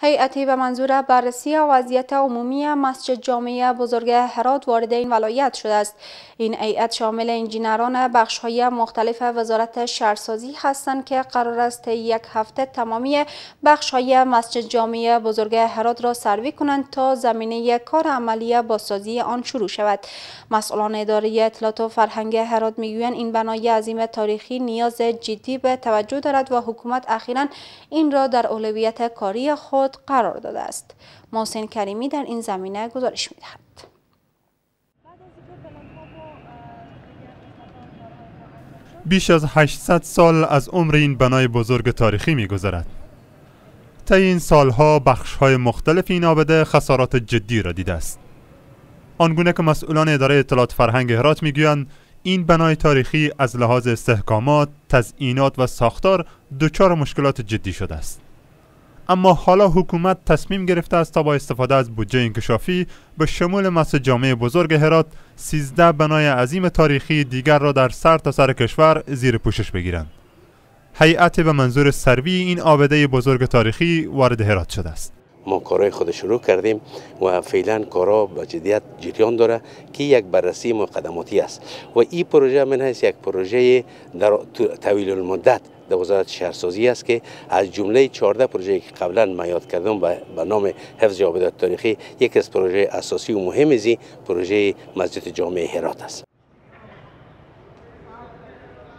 هیئتی به منظور بررسی وضعیت عمومی مسجد جامعه بزرگ هرات وارد این ولایت شده است. این هیئت شامل انجینران های مختلف وزارت شهرسازی هستند که قرار است یک هفته تمامی های مسجد جامعه بزرگ هرات را سروی کنند تا زمینه کار عملی بازسازی آن شروع شود. مسئولان اداره اطلاعات و فرهنگ هرات می‌گویند این بنای عظیم تاریخی نیاز جدی به توجه دارد و حکومت اخیرا این را در اولویت کاری خود قرار داده است. محسن کریمی در این زمینه گزارش می‌دهد. بیش از 800 سال از عمر این بنای بزرگ تاریخی میگذرد. طی این سالها های مختلف این آبده خسارات جدی را دیده است. آنگونه که مسئولان اداره اطلاعات فرهنگ هرات می‌گویند این بنای تاریخی از لحاظ استحکامات، تزئینات و ساختار دچار مشکلات جدی شده است. اما حالا حکومت تصمیم گرفته است تا با استفاده از بودجه انکشافی به شمول مسجد جامع بزرگ هرات 13 بنای عظیم تاریخی دیگر را در سر تا سر کشور زیر پوشش بگیرند. هیئت به منظور سروی این آبده بزرگ تاریخی وارد هرات شده است. ما کارهای خود شروع کردیم و فعلا کارا با جدیت جریان داره که یک بررسی مقدماتی است و این پروژه من هست یک پروژه در طویل المدت در وزارت شهرسازی است که از جمله 14 پروژه که قبلا ما یاد کردم به نام حفظ جاودات تاریخی یک از پروژه اساسی و مهم ازی پروژه مسجد جامع هرات است.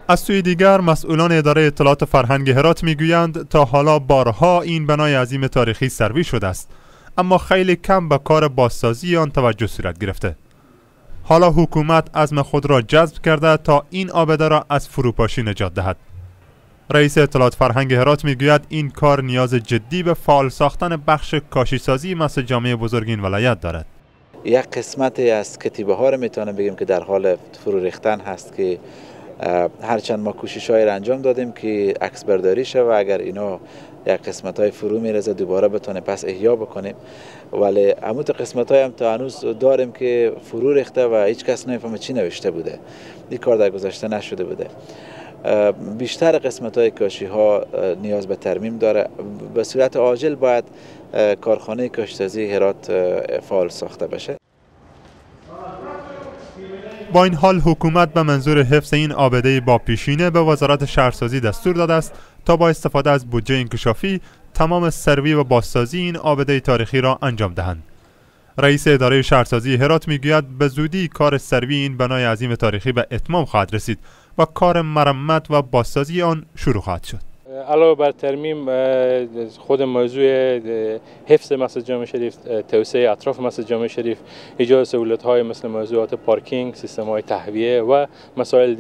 از سوی دیگر مسئولان اداره اطلاعات فرهنگ هرات می‌گویند تا حالا بارها این بنای عظیم تاریخی سروی شده است اما خیلی کم به کار بازسازی آن توجه صورت گرفته. حالا حکومت عزم خود را جذب کرده تا این آبده را از فروپاشی نجات دهد. رئیس اطلاعات فرهنگ هرات می‌گوید این کار نیاز جدی به فعال ساختن بخش کاشیسازی مثل جامعه بزرگ این ولایت دارد. یک قسمتی از کتیبه ها رو می‌تونم بگیم که در حال فرو ریختن هست که هرچند ما کوشش های انجام دادیم که عکس برداری و اگر اینا یک قسمت های فرو میرزه دوباره بتونه پس احیا بکنیم. ولی عمود قسمت های هم تا هنوز داریم که فرو ریخته و هیچ کس نمی‌فهمه چی نوشته بوده. این کار در گذشته نشده بوده. بیشتر قسمت های کاشی ها نیاز به ترمیم داره. به صورت عاجل باید کارخانه کاشتازی هرات فعال ساخته بشه. با این حال حکومت به منظور حفظ این آبده با پیشینه به وزارت شهرسازی دستور داده است تا با استفاده از بودجه انکشافی تمام سروی و بازسازی این آبده تاریخی را انجام دهند. رئیس اداره شهرسازی هرات می‌گوید به زودی کار سروی این بنای عظیم تاریخی به اتمام خواهد رسید. و کار مرمت و بازسازی آن شروع خواهد شد. علاوه بر ترمیم خود موضوع حفظ مسجد جامع شریف توسعه اطراف مسجد جامع شریف ایجاد سهولت های مثل موضوعات پارکینگ سیستم های تهویه و مسائل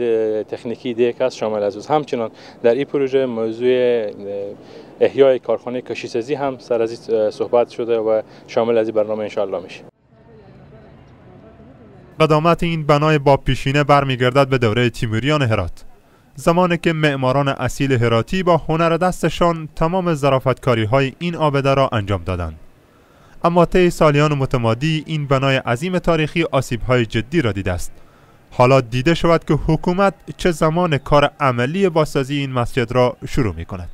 تکنیکی دیگه است شامل از همچنان در این پروژه موضوع احیای کارخانه کشیسازی هم سر از صحبت شده و شامل از این برنامه انشاءالله میشه. قدامت این بنای با پیشینه برمیگردد به دوره تیموریان هرات. زمانی که معماران اصیل هراتی با هنر دستشان تمام زرافتکاری های این آبده را انجام دادند. اما طی سالیان متمادی این بنای عظیم تاریخی آسیب های جدی را دیده است. حالا دیده شود که حکومت چه زمان کار عملی بازسازی این مسجد را شروع می کند